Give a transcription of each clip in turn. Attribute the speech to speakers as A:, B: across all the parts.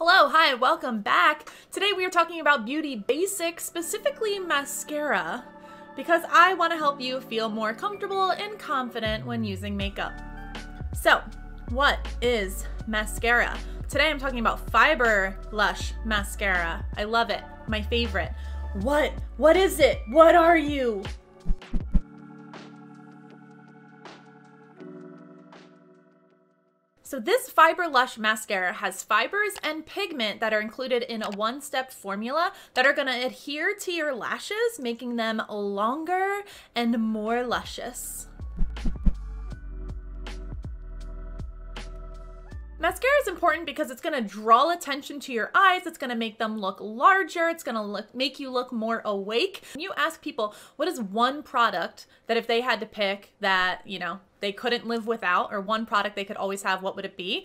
A: Hello, hi, welcome back. Today we are talking about beauty basics, specifically mascara, because I want to help you feel more comfortable and confident when using makeup. So, what is mascara? Today I'm talking about Fiber Lush Mascara. I love it, my favorite. What? What is it? What are you? So this Fiber Lush mascara has fibers and pigment that are included in a one-step formula that are to adhere to your lashes, making them longer and more luscious. Mascara is important because it's going to draw attention to your eyes. It's going to make them look larger. It's going to look, make you look more awake. When You ask people, what is one product that if they had to pick that, you know, they couldn't live without or one product they could always have, what would it be?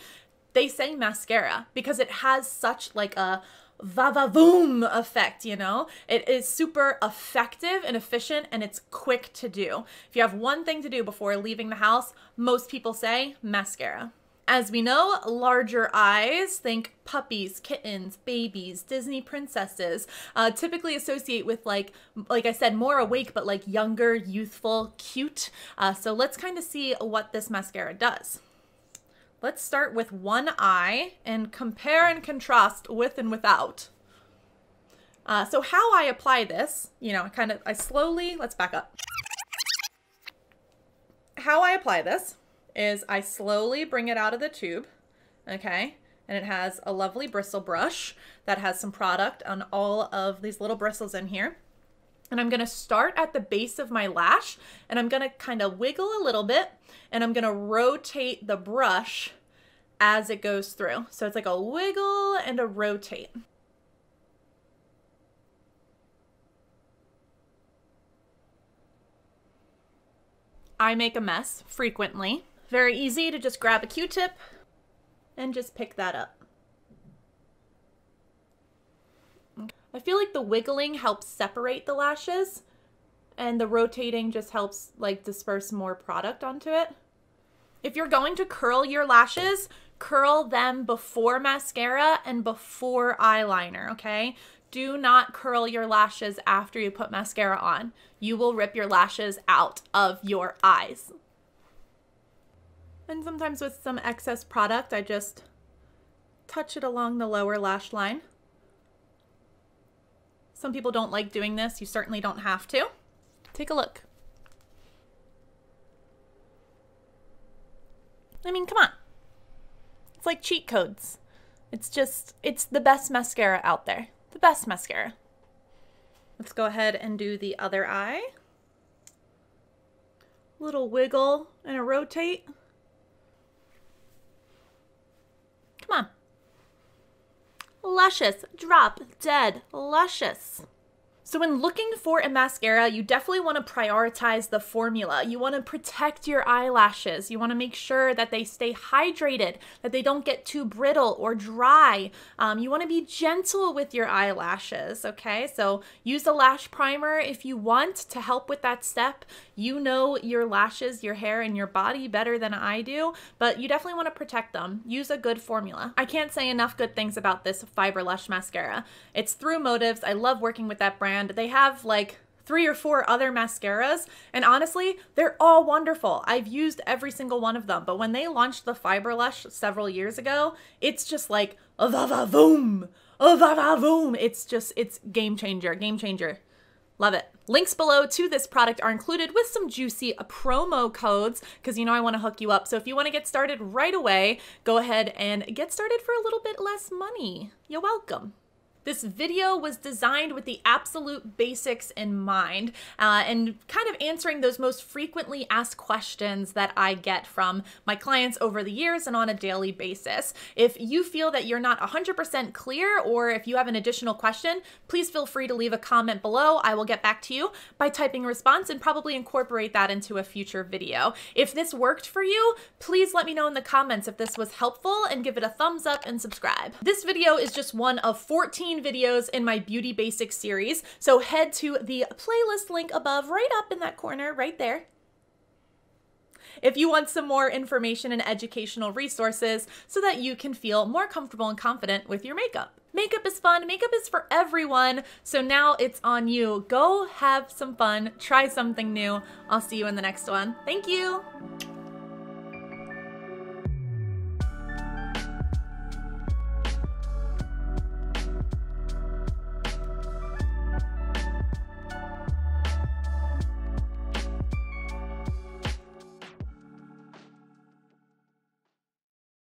A: They say mascara because it has such like a va-va-voom effect, you know? It is super effective and efficient and it's quick to do. If you have one thing to do before leaving the house, most people say mascara. As we know, larger eyes, think puppies, kittens, babies, Disney princesses, uh, typically associate with like, like I said, more awake, but like younger, youthful, cute. Uh, so let's kind of see what this mascara does. Let's start with one eye and compare and contrast with and without. Uh, so how I apply this, you know, kind of, I slowly, let's back up. How I apply this is I slowly bring it out of the tube, okay? And it has a lovely bristle brush that has some product on all of these little bristles in here. And I'm gonna start at the base of my lash and I'm gonna kind of wiggle a little bit and I'm gonna rotate the brush as it goes through. So it's like a wiggle and a rotate. I make a mess frequently. Very easy to just grab a Q-tip and just pick that up. I feel like the wiggling helps separate the lashes and the rotating just helps like disperse more product onto it. If you're going to curl your lashes, curl them before mascara and before eyeliner, okay? Do not curl your lashes after you put mascara on. You will rip your lashes out of your eyes. And sometimes with some excess product, I just touch it along the lower lash line. Some people don't like doing this. You certainly don't have to. Take a look. I mean, come on. It's like cheat codes. It's just, it's the best mascara out there. The best mascara. Let's go ahead and do the other eye. Little wiggle and a rotate. Come on. Luscious. Drop dead. Luscious. So when looking for a mascara, you definitely want to prioritize the formula. You want to protect your eyelashes. You want to make sure that they stay hydrated, that they don't get too brittle or dry. Um, you want to be gentle with your eyelashes, okay? So use a lash primer if you want to help with that step. You know your lashes, your hair, and your body better than I do, but you definitely want to protect them. Use a good formula. I can't say enough good things about this Fiber Lush mascara. It's through Motives. I love working with that brand brand. They have like three or four other mascaras, and honestly, they're all wonderful. I've used every single one of them, but when they launched the Fiber Lush several years ago, it's just like a va va voom, a va va voom. It's just, it's game changer, game changer. Love it. Links below to this product are included with some juicy promo codes because you know I want to hook you up. So if you want to get started right away, go ahead and get started for a little bit less money. You're welcome. This video was designed with the absolute basics in mind uh, and kind of answering those most frequently asked questions that I get from my clients over the years and on a daily basis. If you feel that you're not 100% clear or if you have an additional question, please feel free to leave a comment below. I will get back to you by typing a response and probably incorporate that into a future video. If this worked for you, please let me know in the comments if this was helpful and give it a thumbs up and subscribe. This video is just one of 14 videos in my Beauty Basics series. So head to the playlist link above, right up in that corner, right there. if you want some more information and educational resources so that you can feel more comfortable and confident with your makeup. Makeup is fun, makeup is for everyone, so now it's on you. Go have some fun, try something new. I'll see you in the next one. Thank you.